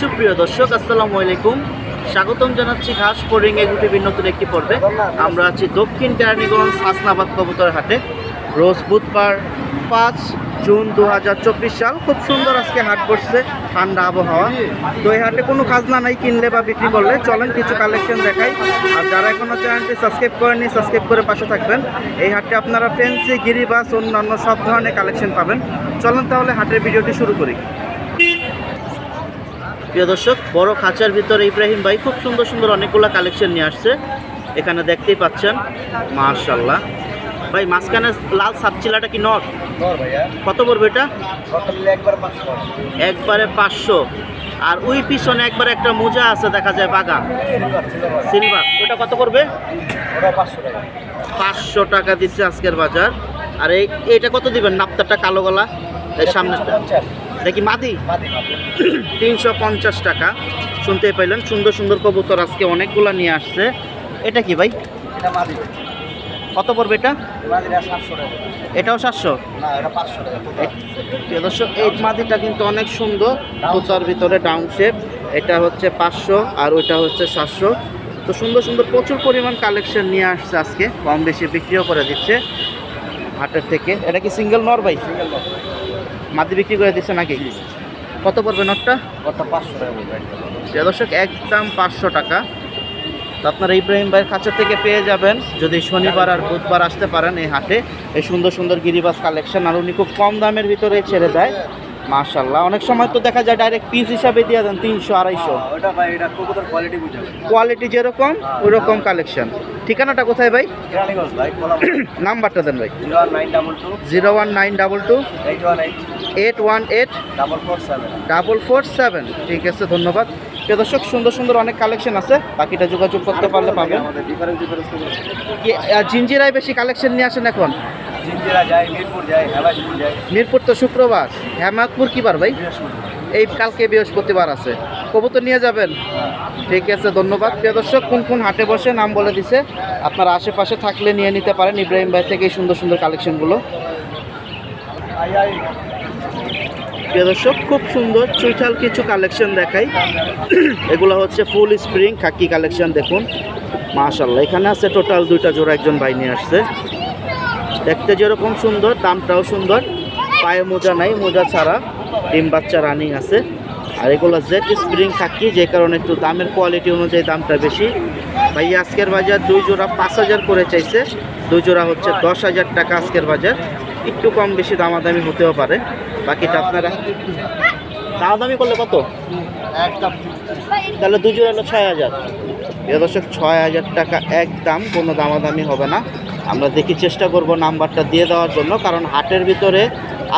সুপ্রিয় দর্শক, আসসালামু আলাইকুম। স্বাগতম জানাচ্ছি ঘাস পোরিং এগুটিভির নতুন একটি পর্বে। আমরা আছি দক্ষিণ কেরানীগঞ্জ হাসনাবাদ কবুতর হাটে। রোজ বুধবার পাঁচ জুন দু হাজার চব্বিশ সাল। খুব সুন্দর আজকে হাট বসছে, ঠান্ডা আবহাওয়া। তো এই হাটে কোনো খাজনা নাই, কিনলে বা বিক্রি করলে। চলেন কিছু কালেকশন দেখাই। আর যারা এখনও চ্যানেলটি সাবস্ক্রাইব করেনি সাবস্ক্রাইব করে পাশে থাকবেন। এই হাটে আপনারা ফেন্সি গিরিবাস, অন্যান্য সব ধরনের কালেকশন পাবেন। চলেন তাহলে হাটের ভিডিওটি শুরু করি। প্রিয় দর্শক বড় খাঁচার ভিতরে ইব্রাহিম ভাই খুব সুন্দর সুন্দর অনেকগুলো কালেকশন নিয়ে আসছে। এখানে দেখতেই পাচ্ছেন মার্শাল্লাহ ভাই মাঝখানে লাল সাপচিলাটা কি নট কত পড়বে এটা? একবার পাঁচশো। আর ওই পিছনে একবারে একটা মোজা আছে দেখা যায় বাগা সিলভার ওটা কত করবে পাঁচশো টাকা। পাঁচশো টাকা দিচ্ছে আজকের বাজার। আর এই এটা কত দিবেন? নাপ্তারটা কালো গলা? এই সামনেটা পঞ্চাশ দেখি মাদি? তিনশো পঞ্চাশ টাকা। শুনতে পাইলেন সুন্দর সুন্দর কবুতর আজকে অনেকগুলা নিয়ে আসছে। এটা কি ভাই? এটা মাদি। কত পড়বে এটা? এটাও সাতশো? এটা দর্শক এই মাদিটা কিন্তু অনেক সুন্দর। তোতার ভিতরে ডাউন শেপ এটা হচ্ছে পাঁচশো আর ওইটা হচ্ছে সাতশো। তো সুন্দর সুন্দর প্রচুর পরিমাণ কালেকশন নিয়ে আসছে আজকে। কম বেশি বিক্রিও করে দিচ্ছে। হাটের থেকে। এটা কি সিঙ্গেল নর ভাই? সিঙ্গেল মাদি বিক্রি করে দিচ্ছে নাকি? কত পড়বে নটটা? ওটা পাঁচশো টাকা দর্শক একদম পাঁচশো টাকা। তো আপনারা ইব্রাহিম ভাইয়ের কাছের থেকে পেয়ে যাবেন। যদি শনিবার আর বুধবার আসতে পারেন এই হাটে এই সুন্দর সুন্দর গিরিবাস কালেকশন আর উনি খুব কম দামের ভিতরে ছেড়ে দেয়। মাশাল্লাহ অনেক সময় তো দেখা যায় ডাইরেক্ট পিস হিসাবে দিয়ে দেন তিনশো আড়াইশো। কবুতর কোয়ালিটি যেরকম ওই রকম কালেকশন ঠিকানাটা কোথায় ভাই? নাম্বারটা দেন ভাই। Zero one nine double two. Eight one eight. Double four seven. ঠিক আছে ধন্যবাদ। প্রিয় দর্শক সুন্দর সুন্দর অনেক কালেকশন আছে। বাকিটা যোগাযোগ করতে পারলে পাবেন। জিঞ্জিরায় বেশি কালেকশন নিয়ে আসেন এখন? মিরপুর তো শুক্রবার। হেমাদপুর কি বার ভাই? এই কালকে বৃহস্পতিবার আছে। কবুতর নিয়ে যাবেন? ঠিক আছে ধন্যবাদ। প্রিয় দর্শক কোন কোন হাটে বসে নাম বলে দিছে আপনারা আশেপাশে থাকলে নিয়ে নিতে পারেন ইব্রাহিম ভাই থেকে এই সুন্দর সুন্দর কালেকশনগুলো। প্রিয় দর্শক খুব সুন্দর চুইঠাল কিছু কালেকশন দেখাই। এগুলো হচ্ছে ফুল স্প্রিং খাকি কালেকশন দেখুন। মাশাল্লাহ এখানে আছে টোটাল দুইটা জোড়া একজন ভাই নিয়ে আসছে। দেখতে যেরকম সুন্দর, দামটাও সুন্দর। পায়ে মোজা নাই, মোজা ছাড়া। ডিম বাচ্চা রানিং আছে। আর এগুলো জেট স্প্রিং থাকি যে কারণে একটু দামের কোয়ালিটি অনুযায়ী দামটা বেশি। ভাই, আজকের বাজার দুই জোড়া পাঁচ হাজার করে চাইছে। দুই জোড়া হচ্ছে দশ হাজার টাকা আজকের বাজার। একটু কম বেশি দামাদামি হতেও পারে। বাকিটা আপনারা দামাদামি করলে কত? তাহলে দুই জোড়া হলো ছয় হাজার। প্রিয় দর্শক, ছয় হাজার টাকা একদম কোনো দামাদামি হবে না। আমরা দেখি চেষ্টা করব নাম্বারটা দিয়ে দেওয়ার জন্য কারণ হাটের ভিতরে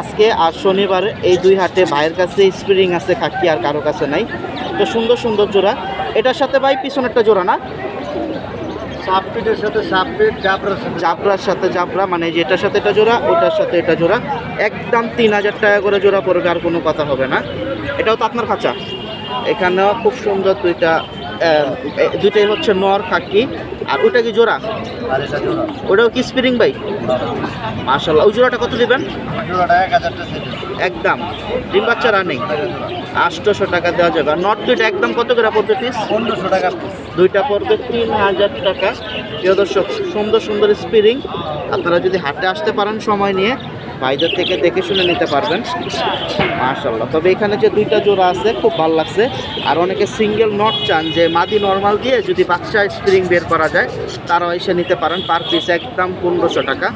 আজকে আর শনিবার এই দুই হাটে ভাইয়ের কাছে স্প্রিং আছে খাকি আর কারও কাছে নাই। তো সুন্দর সুন্দর জোড়া। এটার সাথে ভাই পিছনেরটা জোড়া না? সাপপিটের সাথে সাপপিট জাবরার সাথে। জাবরার সাথে জাবরা মানে এই যে এটার সাথে এটা জোড়া ওটার সাথে এটা জোড়া। একদম তিন হাজার টাকা করে জোড়া পড়বে আর কোনো কথা হবে না। এটাও তো আপনার খাঁচা। এখানেও খুব সুন্দর দুইটা দুইটাই হচ্ছে নর, খাকি। আর ওটা কি জোড়া? ওটাও কি স্প্রিং ভাই মাশাল্লাহ ওই জোড়াটা কত দিবেন? একদম। ডিম বাচ্চা রানিং আটশোশো টাকা দেওয়া যাবে। আর নট দুইটা একদম কত করে পড়বে পিস পনেরোশো টাকা দুইটা পড়বে তিন হাজার টাকা। প্রিয় দর্শক, সুন্দর সুন্দর স্পিরিং আপনারা যদি হাটে আসতে পারেন সময় নিয়ে ভাইদের থেকে দেখে শুনে নিতে পারবেন। মাশাল্লাহ তবে এখানে যে দুইটা জোড়া আছে খুব ভালো লাগছে। আর অনেকে সিঙ্গেল নট চান যে মাদি নর্মাল দিয়ে যদি বাচ্চা স্প্রিং বের করা যায় তারাও এসে নিতে পারেন। পার পিস একদম পনেরোশো টাকা।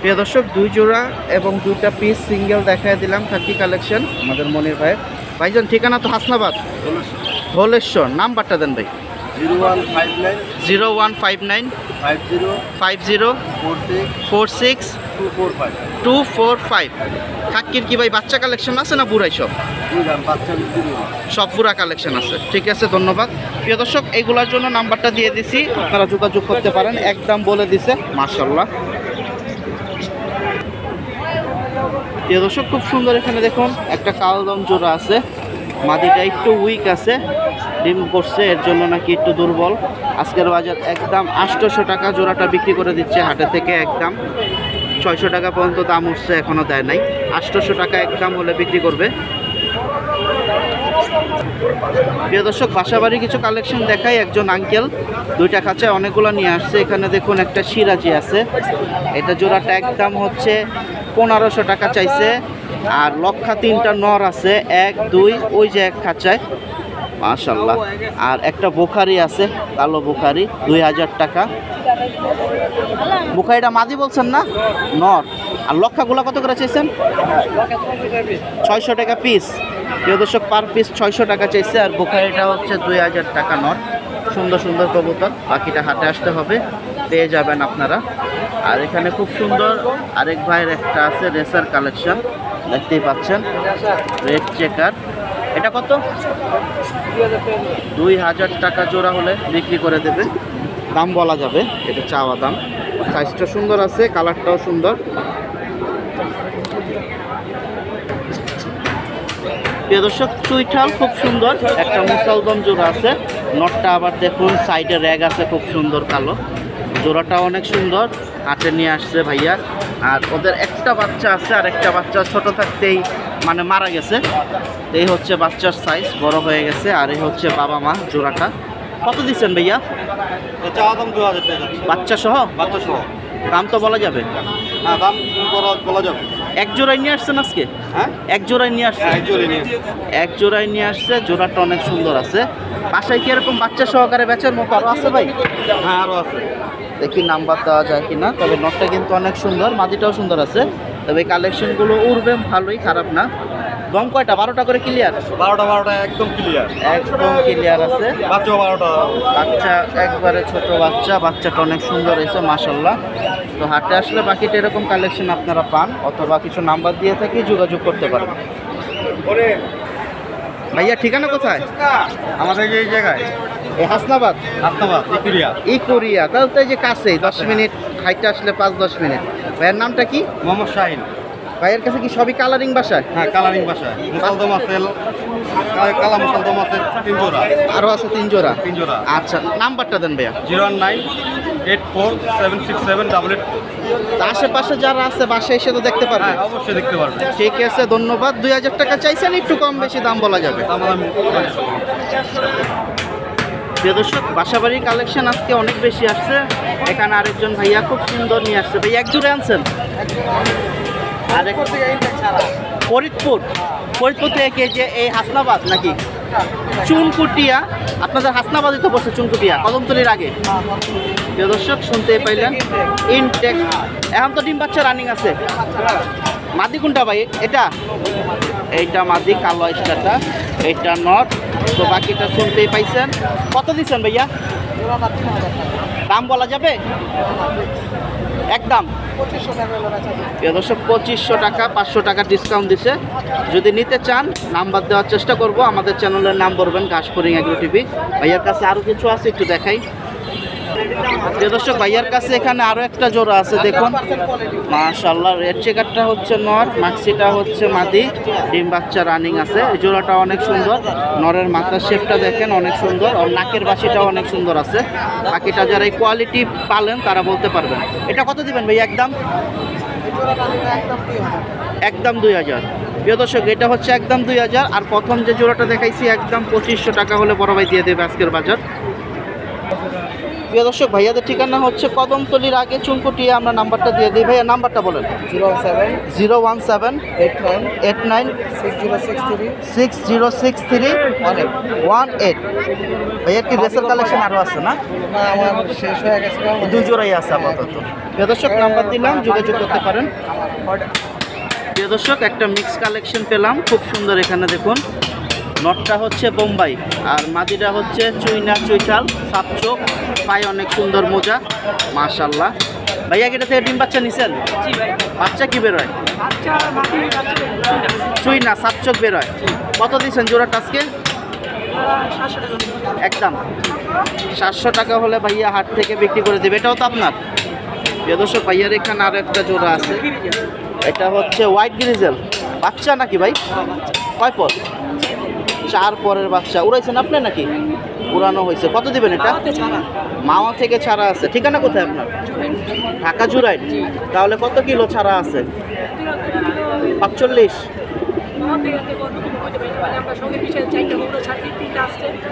প্রিয় দর্শক দুই জোড়া এবং দুইটা পিস সিঙ্গেল দেখায় দিলাম খাকি কালেকশন। আমাদের মনির ভাইয়ের ভাইজান ঠিকানা তো হাসনাবাদ। ধলেশ্বর। নাম্বারটা দেন ভাই। Zero one five nine five zero four six two four five খাক্কির কি ভাই বাচ্চা কালেকশন আছে না বুড়াই সব? সব পুরা কালেকশন আছে। ঠিক আছে ধন্যবাদ। প্রিয় দর্শক এইগুলোর জন্য নাম্বারটা দিয়ে দিছি আপনারা যোগাযোগ করতে পারেন। একদম বলে দিছে মার্শাল্লাহ প্রিয় দর্শক খুব সুন্দর এখানে দেখুন একটা কালদম জোড়া আছে। মাদিটা একটু উইক আছে। ডিম করছে, এর জন্য নাকি একটু দুর্বল। আজকের বাজার একদম আটশোশো টাকা জোড়াটা বিক্রি করে দিচ্ছে হাটে থেকে একদম। ছয়শো টাকা পর্যন্ত দাম উঠছে এখনও দেয় নাই। আটশোশো টাকা এক দাম হলে বিক্রি করবে। প্রিয় দর্শক, বাসাবাড়ি কিছু কালেকশন দেখাই। একজন আঙ্কেল দুইটা খাঁচায় অনেকগুলো নিয়ে আসছে। এখানে দেখুন একটা সিরাজি আছে। এটা জোড়াটা একদম হচ্ছে পনেরোশো টাকা চাইছে। আর লক্ষা তিনটা নর আছে। এক, দুই, ওই যে এক খাঁচায়। মাশাল্লাহ আর একটা বোখারি আছে, কালো বোখারি, দুই হাজার টাকা। বোখারিটা মাদি বলছেন না? নর। আর লক্ষাগুলো কত করে চাইছেন? ছয়শো টাকা পিস প্রিয় দর্শক পার পিস ছয়শো টাকা চাইছে, আর বোখারিটা হচ্ছে দুই হাজার টাকা নট সুন্দর সুন্দর কবুতর, বাকিটা হাতে আসতে হবে, পেয়ে যাবেন আপনারা। আর এখানে খুব সুন্দর আরেক ভাইয়ের একটা আছে, রেসার কালেকশন, দেখতেই পাচ্ছেন। Red checker. এটা কত? দুই হাজার টাকা জোড়া হলে বিক্রি করে দেবে। দাম বলা যাবে, এটা চাওয়া দাম। সাইজটা সুন্দর আছে কালারটাও সুন্দর। প্রিয় দর্শক, চুইঠাল খুব সুন্দর, একটা মুসালদম জোড়া আছে। নটটা আবার দেখুন সাইডে র্যাগ আছে, খুব সুন্দর কালো। জোড়াটা অনেক সুন্দর হাটে নিয়ে আসছে ভাইয়া। আর ওদের একটা বাচ্চা আছে আর একটা বাচ্চা ছোট থাকতেই মানে মারা গেছে। এই হচ্ছে বাচ্চার সাইজ বড় হয়ে গেছে আর এই হচ্ছে বাবা মা জোড়াটা। কত দিচ্ছেন ভাইয়া? বাচ্চা সহ বাচ্চা সহ দাম তো বলা যাবে। হ্যাঁ দাম বলা বলা যাবে। এক জোড়ায় নিয়ে আসছেন আজকে? হ্যাঁ? এক জোড়ায় নিয়ে আসছে। এক জোড়ায় নিয়ে আসছে জোড়াটা অনেক সুন্দর আছে। বাসায় কি এরকম বাচ্চা সহকারে বেচার মতো আরও আছে ভাই? হ্যাঁ আরও আছে। দেখি নাম্বার দেওয়া যায় কিনা তবে নটটা কিন্তু অনেক সুন্দর মাদিটাও সুন্দর আছে। তবে কালেকশনগুলো উড়বে ভালোই খারাপ না। দম কয়টা? বারোটা করে ক্লিয়ার বারোটা বারোটা একদম ক্লিয়ার একদম ক্লিয়ার আছে। বাচ্চা বারোটা। বাচ্চা একবারে ছোট বাচ্চা বাচ্চাটা অনেক সুন্দর হয়েছে মাসাল্লাহ তো হাটে আসলে বাকিটা এরকম কালেকশন আপনারা পান অথবা কিছু নাম্বার দিয়ে থাকি যোগাযোগ করতে পারেন। ভাইয়া ঠিকানা কোথায়? আমাদের এই জায়গায়। এই হাসনাবাদ? রাস্তাবাদ ইকুরিয়া। ই কোরিয়া তাহলে তো এই যে কাছেই দশ মিনিট হাইটে আসলে পাঁচ দশ মিনিট। ভাইয়ের নামটা কি? মোহাম্মদ শাহিন। ভাইয়ের কাছে কি সবই কালারিং বাসায়? হ্যাঁ কালারিং বাসা মুসালদম আছে কালা মুসালদম আছে তিন জোড়া আরও আছে তিন জোড়া তিন জোড়া আচ্ছা নাম্বারটা দেন ভাইয়া। Zero nine eight four seven six seven double eight. আশেপাশে যারা আছে বাসায় এসে তো দেখতে পারবে। হ্যাঁ অবশ্যই দেখতে পারবেন ঠিক আছে ধন্যবাদ। দুই হাজার টাকা চাইছেন একটু কম বেশি দাম বলা যাবে। প্রিয় দর্শক, বাসাবাড়ির কালেকশন আজকে অনেক বেশি আসছে। এখানে আরেকজন ভাইয়া খুব সুন্দর নিয়ে আসছে। ভাই এক জোড়ে আনছেন আরেক ফরিদপুর। ফরিদপুর থেকে যে এই হাসনাবাদ নাকি? চুনকুটিয়া। আপনাদের হাসনাবাদই তো বসে চুনকুটিয়া, কদমতলির আগে। প্রিয় দর্শক শুনতে পাইলেন। ইনটেক এখন তো ডিম বাচ্চা রানিং আছে। মাদি কোনটা ভাই? এটা? এইটা মাদি, কালো স্টারটা। এইটা নট। তো বাকিটা শুনতেই পাইছেন। কত দিচ্ছেন ভাইয়া? দাম বলা যাবে? একদম। পঁচিশশো দর্শক, পঁচিশশো টাকা, পাঁচশো টাকা ডিসকাউন্ট দিছে। যদি নিতে চান, নাম্বার দেওয়ার চেষ্টা করব। আমাদের চ্যানেলের নাম বলবেন, ঘাসপুরিং এগ্রো টিভি। ভাইয়ার কাছে আরও কিছু আছে একটু দেখাই। প্রিয় ভাইয়ার কাছে এখানে আরও একটা জোড়া আছে, দেখুন। মাশাল্লাহ রেড চেকারটা হচ্ছে নর মাক্সিটা হচ্ছে মাদি। ডিম বাচ্চা রানিং আছে। এই জোড়াটা অনেক সুন্দর। নরের মাথার শেপটা দেখেন, অনেক সুন্দর। আর নাকের বাসিটাও অনেক সুন্দর আছে। বাকিটা যারা এই কোয়ালিটি পালেন, তারা বলতে পারবেন। এটা কত দিবেন ভাই একদম? একদম দুই হাজার। প্রিয় দর্শক, এটা হচ্ছে একদম দুই হাজার। আর প্রথম যে জোড়াটা দেখাইছি, একদম পঁচিশশো টাকা হলে বড় ভাই দিয়ে দেবে আজকের বাজার। প্রিয় দর্শক ভাইয়াদের ঠিকানা হচ্ছে কদমতলির আগে চুনকুটিয়ে। আমরা নাম্বারটা দিয়ে দিই। ভাইয়া নাম্বারটা বলেন। Zero one seven zero one seven eight nine eight nine six zero six three six zero six three one eight one eight. ভাইয়ার কি রেসের কালেকশন আরও আছে না? না আমার শেষ হয়ে গেছে দুই জোড়াই আছে আপাতত। প্রিয় দর্শক নাম্বার দিলাম যোগাযোগ করতে পারেন। প্রিয় দর্শক একটা মিক্স কালেকশন পেলাম। খুব সুন্দর এখানে দেখুন। নটটা হচ্ছে বোম্বাই আর মাদিটা হচ্ছে চুইনা চুইঠাল সাপচোক পায়ে অনেক সুন্দর মোজা মাশাল্লাহ ভাইয়া এটা থেকে ডিম বাচ্চা নিছেন? বাচ্চা কি বেরোয় চুইনা সাপচোক বেরোয় কত দিয়েছেন জোড়া আজকে? একদম সাতশো টাকা হলে ভাইয়া হাট থেকে বিক্রি করে দেবে। এটাও তো আপনার। দর্শক ভাইয়ার এখানে আরও একটা জোড়া আছে। এটা হচ্ছে হোয়াইট গ্রিজেল বাচ্চা নাকি ভাই? কয় পর চার পরের বাচ্চা। উড়াইছেন আপনি নাকি? উড়ানো হয়েছে। কত দিবেন এটা? মামা থেকে ছাড়া। আছে। ঠিকানা কোথায় আপনার? ঢাকা জুরাই তাহলে কত কিলো ছাড়া আছে? পাঁচচল্লিশ।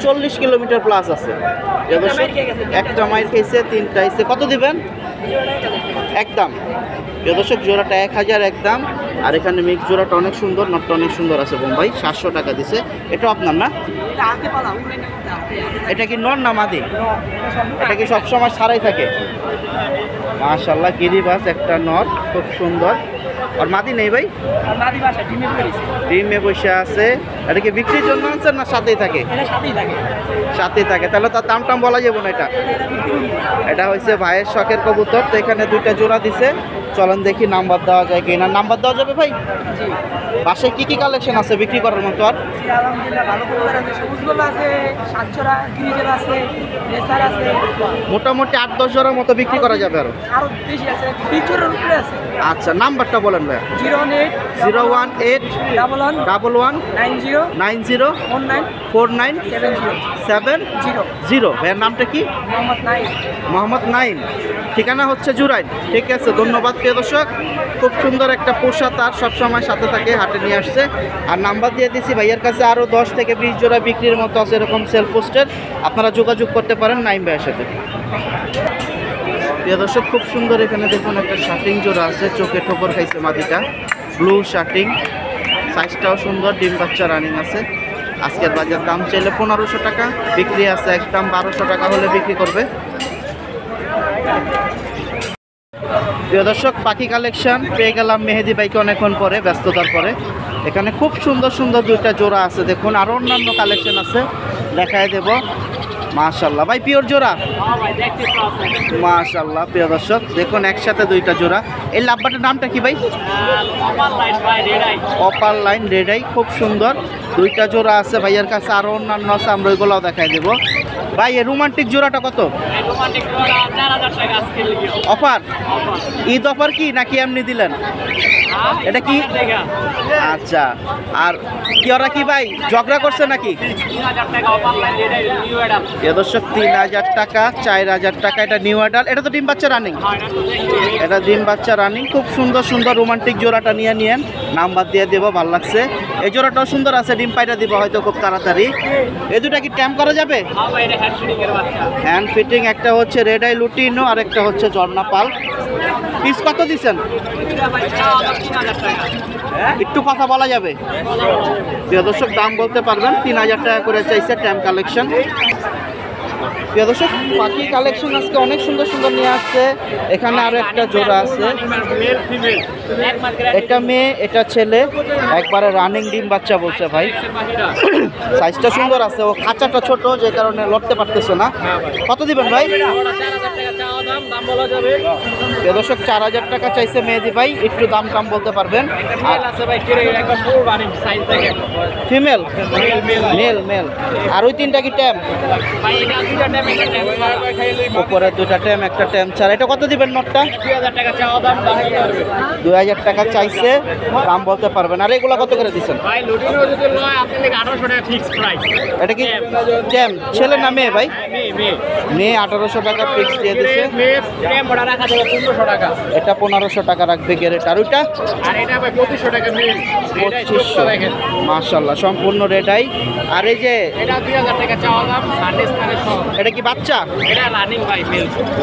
চল্লিশ কিলোমিটার প্লাস আছে। একটা মাইল খেয়েছে তিনটা এসে কত দিবেন? একদম। দর্শক, জোড়াটা এক হাজার একদম। আর এখানে মিক্স জোড়াটা অনেক সুন্দর নটটা অনেক সুন্দর আছে বোম্বাই, সাতশো টাকা দিছে। এটা আপনার না? এটা কি নর না মাদি? এটা কি সবসময় সারাই থাকে? মাশাল্লাহ গিরিবাস একটা নর, খুব সুন্দর। আর মাদি নেই ভাই? ডিমে বসে আছে। এটা কি বিক্রির জন্য আনছেন না সাথেই থাকে? সাথেই থাকে। তাহলে তার দাম টাম বলা যাবে না এটা। এটা হয়েছে ভাইয়ের শখের কবুতর তো এখানে দুইটা জোড়া দিছে। চলেন দেখি নাম্বার দেওয়া যায় কি না নাম্বার দেওয়া যাবে ভাই? বাসায় কি কি কালেকশন আছে বিক্রি করার মতো আর? মোটামুটি আট দশ জোড়ার মতো বিক্রি করা যাবে আরও? আচ্ছা নাম্বারটা বলেন ভাই। Zero eight zero one eight double one double one nine zero nine zero four nine four nine seven zero. Seven zero. Zero. ভাইয়ের নামটা কি? মোহাম্মদ নাইন মোহাম্মদ নাইম। ঠিকানা হচ্ছে জুরাইন। ঠিক আছে, ধন্যবাদ প্রিয় দর্শক। খুব সুন্দর একটা পোষা তার সবসময় সাথে থাকে, হাটে নিয়ে আসছে। আর নাম্বার দিয়ে দিছি, ভাইয়ের কাছে আরও দশ থেকে বিশ জোড়া বিক্রির মতো আছে এরকম সেল পোস্টের আপনারা যোগাযোগ করতে পারেন নাইম ভাইয়ের সাথে। প্রিয় দর্শক, খুব সুন্দর এখানে দেখুন একটা শার্টিং জোড়া আছে, চোখে ঠোকর খাইছে মাদিটা ব্লু শার্টিং সাইজটাও সুন্দর, ডিম বাচ্চা রানিং আছে। আজকের বাজার দাম চাইলে পনেরোশো টাকা, বিক্রি আছে একদম বারোশো টাকা হলে বিক্রি করবে। প্রিয় দর্শক, পাখি কালেকশন পেয়ে গেলাম মেহেদি বাইকে অনেকক্ষণ পরে, ব্যস্ততার পরে। এখানে খুব সুন্দর সুন্দর দুইটা জোড়া আছে, দেখুন আরও অন্যান্য কালেকশন আছে, দেখায় দেব। মাশাল্লাহ ভাই, পিওর জোড়া? মাশাল্লাহ প্রিয় দর্শক, দেখুন, একসাথে দুইটা জোড়া। এই লাভবাটার নামটা কি, ভাই? অপার লাইন রেডাই, খুব সুন্দর। দুইটা জোড়া আছে, ভাইয়ের কাছে আরও অন্যান্য আছে, আমরা ওইগুলোও দেখাই দেবো। ভাই এই রোমান্টিক জোড়াটা কত? অফার? ঈদ অফার কি? নাকি এমনি দিলেন? এটা কি? আচ্ছা। আর কি ওরা কি ভাই ঝগড়া করছে নাকি? দর্শক তিন হাজার টাকা চার হাজার টাকা এটা নিউ অ্যাডাল এটা তো ডিম বাচ্চা রানিং এটা ডিম বাচ্চা রানিং খুব সুন্দর সুন্দর রোমান্টিক জোড়াটা নিয়ে নিয়েন। নাম্বার দিয়ে দেবো ভালো লাগছে। এই জোড়াটাও সুন্দর আছে ডিম পাইটা দিব হয়তো খুব তাড়াতাড়ি। এই দুটা কি ট্যাম্প করা যাবে? হ্যান্ড ফিটিং একটা হচ্ছে রেড আই লুটিনো আর একটা হচ্ছে ঝর্ণা পাল পিস কত দিচ্ছেন? একটু কথা বলা যাবে। প্রিয় দর্শক, দাম বলতে পারবেন, তিন হাজার টাকা করে চাইছে ট্যাম্প কালেকশন প্রিয় দর্শক পাখি কালেকশন আজকে অনেক সুন্দর সুন্দর নিয়ে আসছে। এখানে আরও একটা জোড়া আছে। এটা মেয়ে এটা ছেলে। একবারে রানিং ডিম বাচ্চা বলছে ভাই। সাইজটা সুন্দর আছে। ও খাঁচাটা ছোট, যে কারণে লড়তে পারতেছে না। কত দিবেন ভাই? দর্শক, চার হাজার টাকা চাইছে মেহেদি ভাই। একটু দাম টাম বলতে পারবেন। ফিমেল মেল মেল আর ওই তিনটা কি ট্যাম উপরে দুটা ট্যাম একটা ট্যাম ছাড়া। এটা কত দিবেন নটটা? দুই হাজার টাকা চাইছে। দাম বলতে পারবেন। আর এগুলো কত করে দিচ্ছেন এটা কি ট্যাম ছেলে না মেয়ে ভাই? মেয়ে আঠারোশো টাকা ফিক্স দিয়ে দিচ্ছে এটা পনেরোশো টাকা রাখবে গেরেট আর ওইটা? পঁচিশশো মার্শাল্লাহ সম্পূর্ণ রেডাই আর এই যে এটা কি বাচ্চা?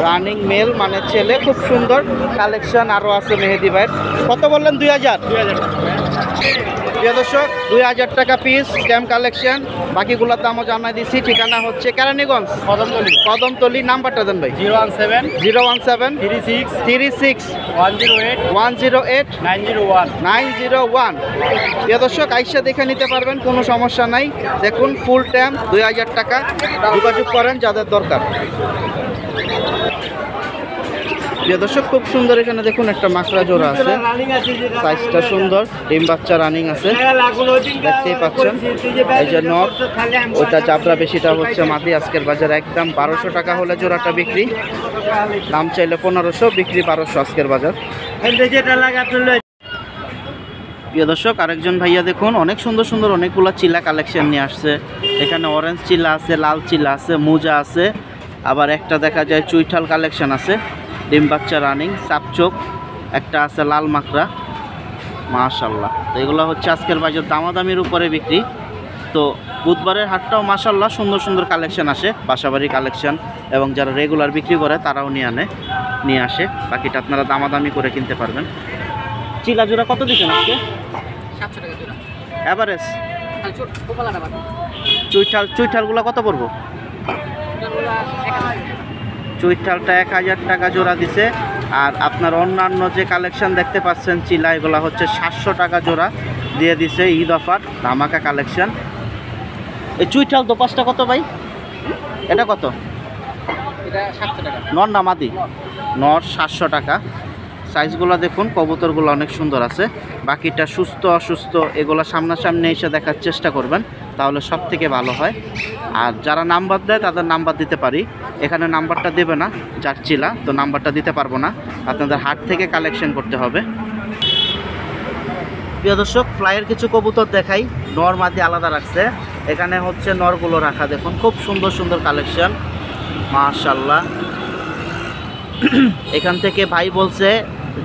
রানিং মেল মানে ছেলে খুব সুন্দর। কালেকশন আরও আছে মেহেদি ভাইয়ের। কত বললেন? দুই হাজার? প্রিয় দর্শক দুই হাজার টাকা পিস স্ট্যাম্প কালেকশন বাকিগুলোর দামও জানাই দিচ্ছি ঠিকানা হচ্ছে কেরানীগঞ্জ কদমতলি। কদমতলি নাম্বারটা দেন ভাই। Zero one seven zero one seven three six three six one zero eight one zero eight nine zero one. Nine zero one. প্রিয় দর্শক আইসা দেখে নিতে পারবেন কোনো সমস্যা নাই। দেখুন ফুল টাইম দুই হাজার টাকা। যোগাযোগ করেন যাদের দরকার। প্রিয় দর্শক, খুব সুন্দর এখানে দেখুন একটা মাকড়া জোড়া আছে। সাইজটা সুন্দর, ডিম বাচ্চা রানিং আছে। দেখতেই পাচ্ছেন, এই যে নর ওইটা চাপড়া বেশিটা হচ্ছে মাদি। আজকের বাজার একদম বারোশো টাকা হলে জোড়াটা বিক্রি। দাম চাইলে পনেরোশো, বিক্রি বারোশো আজকের বাজার। প্রিয় দর্শক, আরেকজন ভাইয়া দেখুন, অনেক সুন্দর সুন্দর অনেকগুলো চিলা কালেকশন নিয়ে আসছে। এখানে অরেঞ্জ চিলা আছে, লাল চিলা আছে, মোজা আছে। আবার একটা দেখা যায় চুইঠাল কালেকশন আছে। ডিম বাচ্চা রানিং সাপচোক একটা আছে লাল মাকড়া। মাশাল্লাহ তো এগুলো হচ্ছে আজকের বাজার দামাদামির উপরে বিক্রি। তো বুধবারের হাটটাও মাশাল্লাহ সুন্দর সুন্দর কালেকশন আসে বাসাবাড়ি কালেকশন এবং যারা রেগুলার বিক্রি করে তারাও নিয়ে আনে নিয়ে আসে। বাকিটা আপনারা দামাদামি করে কিনতে পারবেন। চিলা জোড়া কত দিচ্ছেন আজকে? অ্যাভারেজ চুইঠাল চুইঠালগুলো কত পড়ব? চুইঠালটা এক হাজার টাকা জোড়া দিছে। আর আপনার অন্যান্য যে কালেকশান দেখতে পাচ্ছেন চিলা এগুলো হচ্ছে সাতশো টাকা জোড়া দিয়ে দিছে ঈদ অফার ধামাকা কালেকশান এই চুইটাল তো পাঁচটা কত ভাই? এটা কত? এটা সাতশো টাকা। নর নামাদি নর সাতশো টাকা। সাইজগুলো দেখুন, কবুতরগুলো অনেক সুন্দর আছে। বাকিটা সুস্থ, অসুস্থ, এগুলো সামনাসামনি এসে দেখার চেষ্টা করবেন, তাহলে সব থেকে ভালো হয়। আর যারা নাম্বার দেয়, তাদের নাম্বার দিতে পারি। এখানে নাম্বারটা দেবে না, যার চিলা, তো নাম্বারটা দিতে পারব না। আপনাদের হাট থেকে কালেকশন করতে হবে। প্রিয় দর্শক, ফ্লাইয়ের কিছু কবুতর দেখাই। নর মাদি আলাদা রাখছে। এখানে হচ্ছে নরগুলো রাখা, দেখুন, খুব সুন্দর সুন্দর কালেকশন। মাশাল্লাহ এখান থেকে ভাই বলছে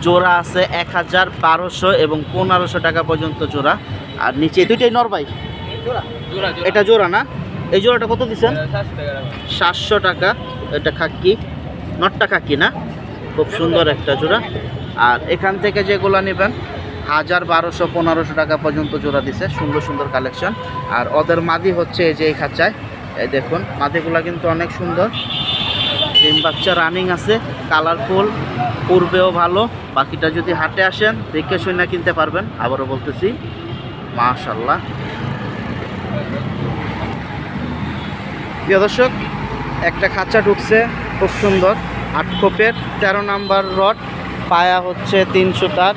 জোড়া আছে এক হাজার বারোশো এবং পনেরোশো টাকা পর্যন্ত জোড়া। আর নিচে দুইটাই নর ভাই? জোড়া জোড়া এটা জোড়া না? এই জোড়াটা কত দিচ্ছেন? সাতশো টাকা। সাতশো টাকা এটা খাক্কি নটটা খাক্কি না? খুব সুন্দর একটা জোড়া। আর এখান থেকে যেগুলো নেবেন, হাজার বারোশো, পনেরোশো টাকা পর্যন্ত জোড়া দিছে। সুন্দর সুন্দর কালেকশন আর ওদের মাদি হচ্ছে এই যে এই খাঁচায়। এই দেখুন, মাদিগুলা কিন্তু অনেক সুন্দর। ডিম বাচ্চা রানিং আছে কালারফুল পূর্বেও ভালো, বাকিটা যদি হাটে আসেন, দেখে শুনে কিনতে পারবেন। আবারও বলতেছি মাশাল্লাহ প্রিয় দর্শক, একটা খাঁচা ঢুকছে, খুব সুন্দর, আট খোপের, তেরো নাম্বার রড, পায়া হচ্ছে তিনশো তার।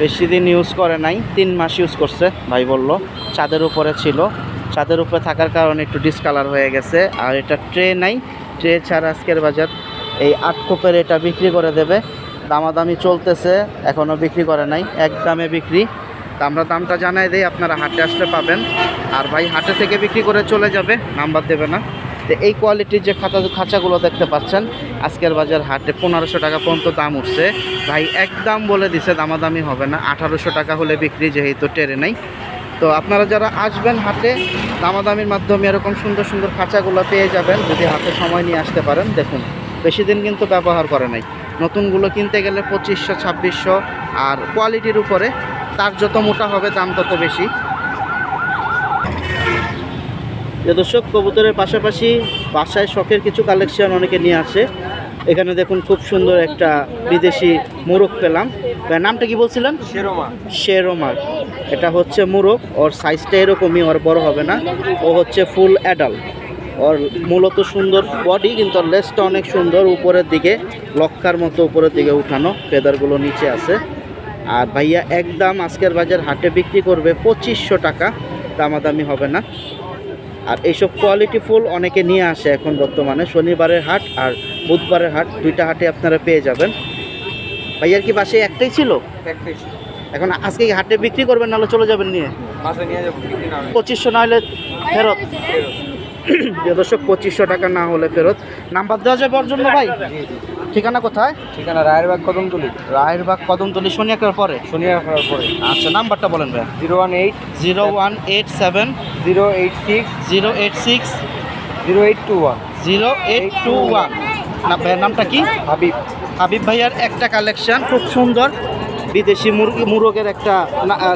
বেশি দিন ইউজ করে নাই, তিন মাস ইউজ করছে, ভাই বলল ছাদের উপরে ছিল। ছাদের উপরে থাকার কারণে একটু ডিসকালার হয়ে গেছে, আর এটা ট্রে নাই ট্রে ছাড়া আজকের বাজার, এই আট খোপের এটা বিক্রি করে দেবে। দামাদামি চলতেছে এখনও বিক্রি করে নাই, এক দামে বিক্রি। তা আমরা দামটা জানাই দিই, আপনারা হাটে আসলে পাবেন। আর ভাই হাটে থেকে বিক্রি করে চলে যাবে, নাম্বার দেবে না। তো এই কোয়ালিটির যে খাতা খাঁচাগুলো দেখতে পাচ্ছেন, আজকের বাজার হাটে পনেরোশো টাকা পর্যন্ত দাম উঠছে। ভাই এক দাম বলে দিছে, দামাদামি হবে না। আঠারোশো টাকা হলে বিক্রি যেহেতু টেরে নাই। তো আপনারা যারা আসবেন হাটে, দামাদামির মাধ্যমে এরকম সুন্দর সুন্দর খাঁচাগুলো পেয়ে যাবেন, যদি হাতে সময় নিয়ে আসতে পারেন, দেখুন, বেশি দিন কিন্তু ব্যবহার করে নাই। নতুনগুলো কিনতে গেলে পঁচিশশো, ছাব্বিশশো, আর কোয়ালিটির উপরে, তার যত মোটা হবে দাম তত বেশি। দর্শক, কবুতরের পাশাপাশি বাসায় শখের কিছু কালেকশন অনেকে নিয়ে আসে। এখানে দেখুন খুব সুন্দর একটা বিদেশি মোরগ পেলাম। নামটা কি বলছিলেন? শেরোমা। শেরোমার এটা হচ্ছে মোরগ ওর সাইজটা এরকমই ওর বড় হবে না। ও হচ্ছে ফুল অ্যাডাল্ট ওর মূলত সুন্দর বডি কিন্তু ওর লেজটা অনেক সুন্দর উপরের দিকে লক্ষার মতো উপরের দিকে উঠানো ফেদারগুলো নিচে আছে। আর ভাইয়া একদম আজকের বাজার হাটে বিক্রি করবে পঁচিশশো টাকা দামাদামি হবে না। আর এইসব কোয়ালিটি ফুল অনেকে নিয়ে আসে এখন বর্তমানে। শনিবারের হাট আর বুধবারের হাট দুইটা হাটে আপনারা পেয়ে যাবেন। ভাইয়ার কি বাসে একটাই ছিল? এখন আজকে হাটে বিক্রি করবেন নাহলে চলে যাবেন নিয়ে। পঁচিশশো না হলে ফেরত। দর্শক পঁচিশশো টাকা না হলে ফেরত। নাম্বার দেওয়া যাবে ওর জন্য ভাই ঠিকানা কোথায়? ঠিকানা রায়েরবাগ কদমতলি। রায়েরবাগ কদমতলি শনিয়াকার পরে? শনিবার করার পরে। আচ্ছা নাম্বারটা বলেন ভাই। Zero one eight zero one eight seven zero eight six zero eight six zero eight two one. Zero eight two one. না ভাইয়ের নামটা কি? হাবিব। হাবিব ভাইয়ার একটা কালেকশন খুব সুন্দর। বিদেশি মুরগি মুরগের একটা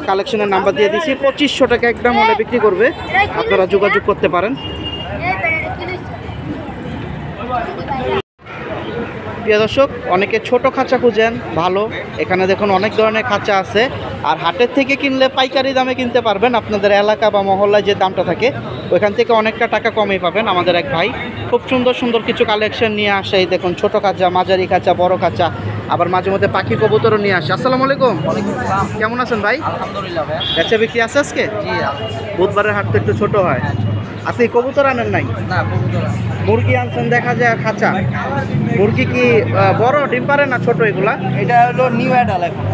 কালেকশনের নাম্বার দিয়ে দিয়েছি। পঁচিশশো টাকা একদম হলে বিক্রি করবে। আপনারা যোগাযোগ করতে পারেন। প্রিয় দর্শক অনেকে ছোট খাঁচা খুঁজেন ভালো। এখানে দেখুন অনেক ধরনের খাঁচা আছে। আর হাটের থেকে কিনলে পাইকারি দামে কিনতে পারবেন আপনাদের এলাকা বা মহল্লায় যে দামটা থাকে। ওইখান থেকে অনেকটা টাকা কমে পাবেন আমাদের এক ভাই। খুব সুন্দর সুন্দর কিছু কালেকশন নিয়ে আসে। এই দেখুন ছোট খাঁচা মাঝারি খাঁচা বড় খাঁচা। আবার মাঝে মধ্যে পাখি কবুতরও নিয়ে আসে। আসসালামু আলাইকুম। কেমন আছেন ভাই? আলহামদুলিল্লাহ বেচা বিক্রি আছে আজকে? বুধবারের হাট তো একটু ছোট হয়। আজকে কবুতর আনেন নাই? না মুরগি আনছেন দেখা যায় খাঁচা। মুরগি কি বড় ডিম পারে না ছোট এগুলা? এটা হলো নিউ অ্যাডাল এখন।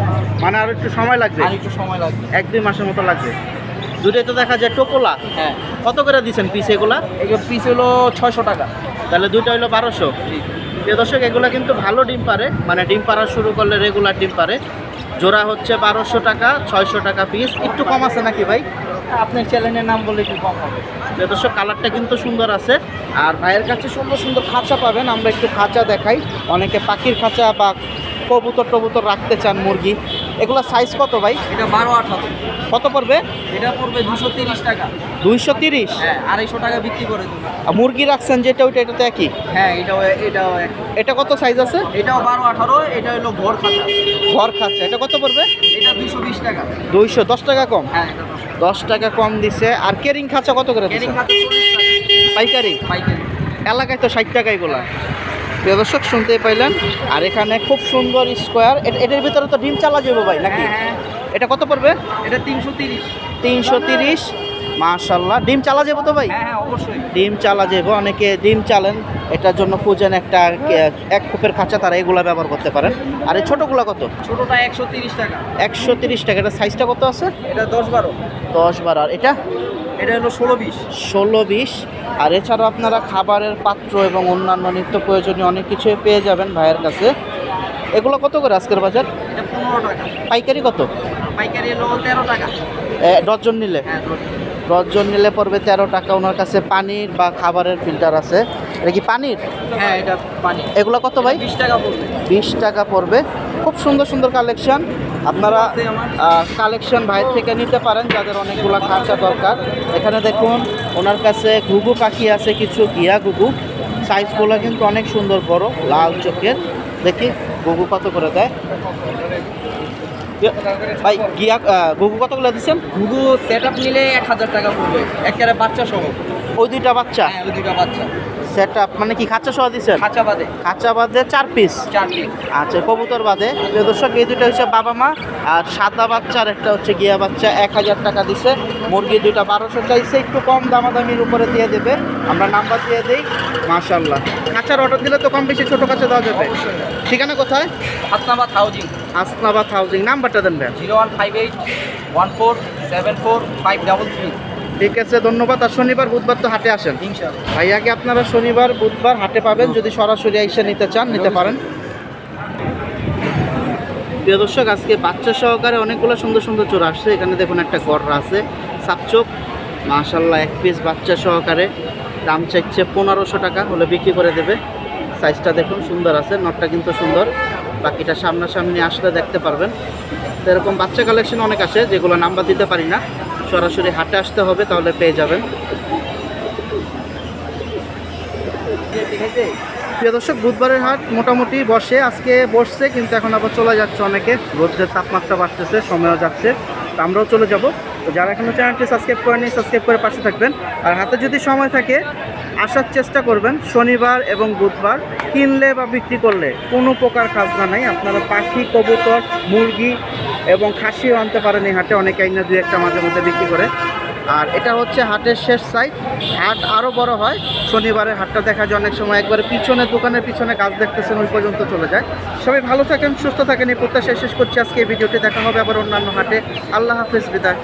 মানে আর একটু সময় লাগবে? আর একটু সময় লাগবে। এক দুই মাসের মতো লাগবে? দুটোই তো দেখা যায় টোপোলা। হ্যাঁ। কত করে দিচ্ছেন পিস এগুলা? এগুলো পিস হলো ছয়শো টাকা। তাহলে দুইটা হইল বারোশো। প্রিয় দর্শক এগুলো কিন্তু ভালো ডিম পারে মানে ডিম পাড়া শুরু করলে রেগুলার ডিম পারে জোড়া হচ্ছে বারোশো টাকা ছয়শো টাকা পিস একটু কম আছে নাকি ভাই? আপনার চ্যানেলের নাম বলে কি কম হবে? যথেষ্ট কালারটা কিন্তু সুন্দর আছে। আর ভাইয়ের কাছে সুন্দর সুন্দর খাঁচা পাবেন। আমরা একটু খাঁচা দেখাই। অনেকে পাখির খাঁচা বা কবুতর টবুতর রাখতে চান মুরগি। এগুলো সাইজ কত ভাই? এটা বারো আঠারো। কত পড়বে? এটা পড়বে দুশো তিরিশ টাকা। দুইশো তিরিশ? হ্যাঁ আড়াইশো টাকা বিক্রি করে আর মুরগি রাখছেন যেটা ওইটা এটা তো একই? হ্যাঁ এটাও এটাও এক এটা কত সাইজ আছে? এটাও বারো আঠারো এটা হলো ঘর খাতা ঘর খাচ্ছে এটা কত পড়বে? এটা দুশো বিশ টাকা। দুইশো দশ টাকা কম? হ্যাঁ এটা দশ টাকা। কম দিছে। আর কেরিং খাঁচা কত করে টাকা। পাইকারি? পাইকারি। এলাকায় তো ষাট টাকাই গোলা প্রিয় দর্শক শুনতেই পাইলেন। আর এখানে খুব সুন্দর স্কোয়ার। এটার ভিতরে তো ডিম চালা যাব ভাই নাকি? হ্যাঁ, হ্যাঁ। এটা কত পড়বে? এটা তিনশো তিরিশ। তিনশো তিরিশ? মাশাল্লাহ ডিম চালা যাব তো ভাই? হ্যাঁ অবশ্যই। ডিম চালা যাব। অনেকে ডিম চালেন। এটার জন্য খুঁজেন একটা এক খোপের খাঁচা তারা এগুলা ব্যবহার করতে পারেন। আর এই ছোটোগুলো কত? ছোটোটা একশো তিরিশ টাকা। একশো তিরিশ টাকা। এটা সাইজটা কত আছে? এটা দশ বারো। দশ বারো। আর এটা? এটা হলো ষোলো বিশ। ষোলো বিশ। আর এছাড়াও আপনারা খাবারের পাত্র এবং অন্যান্য নিত্য প্রয়োজনীয় অনেক কিছু পেয়ে যাবেন ভাইয়ের কাছে। এগুলো কত করে আজকের বাজার? পনেরো টাকা। পাইকারি কত? পাইকারি হলো তেরো টাকা। এ, ডজন নিলে? হ্যাঁ দশ। ডজন নিলে পড়বে তেরো টাকা। ওনার কাছে পানির বা খাবারের ফিল্টার আছে। এটা কি পানির? হ্যাঁ এটা পানি এগুলো কত ভাই? বিশ টাকা পড়বে। বিশ টাকা পড়বে। খুব সুন্দর সুন্দর কালেকশন আপনারা কালেকশন ভাইয়ের থেকে নিতে পারেন যাদের অনেকগুলো খাঁচা দরকার। এখানে দেখুন ওনার কাছে ঘুঘু পাখি আছে কিছু গিয়া ঘুঘু। সাইজগুলো কিন্তু অনেক সুন্দর বড় লাল চোখের। দেখি ঘুঘু কত করে দেয়? ভাই গিয়া ঘুঘু কত করে দিচ্ছেন ঘুঘু সেট আপ নিলে এক হাজার টাকা পড়বে। একেবারে বাচ্চা সহ। ওই দুইটা বাচ্চা? হ্যাঁ ওই দুটা বাচ্চা। সেট আপ মানে কি খাঁচা সহ দিচ্ছেন? খাঁচা বাদে। খাঁচা বাদে চার পিস চার পিস আচ্ছা কবুতর বাদে। দর্শক এই দুটো হচ্ছে বাবা মা আর সাদা বাচ্চা আর একটা হচ্ছে গিয়া বাচ্চা এক হাজার টাকা দিছে। মুরগি দুইটা বারোশো চাইছে একটু কম দামাদামির উপরে দিয়ে দেবে। আমরা নাম্বার দিয়ে দিই মাশাল্লাহ কাঁচার অর্ডার দিলে তো কম বেশি ছোটো কাছে দেওয়া যাবে। ঠিকানা কোথায়? হাসনাবাদ হাউজিং আসনাবাদ হাউজিং নাম্বারটা দেন zero one five eight one four seven four five double three. ঠিক আছে ধন্যবাদ। আর শনিবার বুধবার তো হাটে আসেন। ভাইয়াকে আপনারা শনিবার বুধবার হাটে পাবেন? যদি সরাসরি এসে নিতে চান নিতে পারেন। প্রিয় দর্শক আজকে বাচ্চা সহকারে অনেকগুলো সুন্দর সুন্দর চোর আসছে। এখানে দেখুন একটা গড়রা আছে সাপচোক মাশাল্লাহ এক পিস বাচ্চা সহকারে। দাম চাইছে পনেরোশো টাকা হলে বিক্রি করে দেবে। সাইজটা দেখুন সুন্দর আছে নটটা কিন্তু সুন্দর। বাকিটা সামনাসামনি আসলে দেখতে পারবেন। তো এরকম বাচ্চা কালেকশন অনেক আছে যেগুলো নাম্বার দিতে পারি না। সরাসরি হাটে আসতে হবে, তাহলে পেয়ে যাবেন। প্রিয় দর্শক, বুধবারের হাট মোটামুটি বসে, আজকে বসছে, কিন্তু এখন আবার চলে যাচ্ছে অনেকে। রোদের তাপমাত্রা বাড়তেছে, সময়ও যাচ্ছে, তো আমরাও চলে যাব। তো যারা এখনও চ্যানেলটি সাবস্ক্রাইব করেনি সাবস্ক্রাইব করে পাশে থাকবেন। আর হাতে যদি সময় থাকে আসার চেষ্টা করবেন শনিবার এবং বুধবার। কিনলে বা বিক্রি করলে কোনো প্রকার খাজনা নাই। আপনারা পাখি, কবুতর, মুরগি এবং খাসিও আনতে পারেন এই হাটে। অনেকে আইনা দুই একটা মাঝে মধ্যে বিক্রি করে। আর এটা হচ্ছে হাটের শেষ সাইড হাট আরও বড় হয়। শনিবারের হাটটা দেখা যায় অনেক সময় একবারে পিছনে দোকানের পিছনে গাছ দেখতেছেন, ওই পর্যন্ত চলে যায়। সবাই ভালো থাকেন, সুস্থ থাকেন। এই প্রত্যাশা শেষ করছি আজকে এই ভিডিওটি। দেখা হবে আবার অন্যান্য হাটে। আল্লাহ হাফিজ, বিদায়।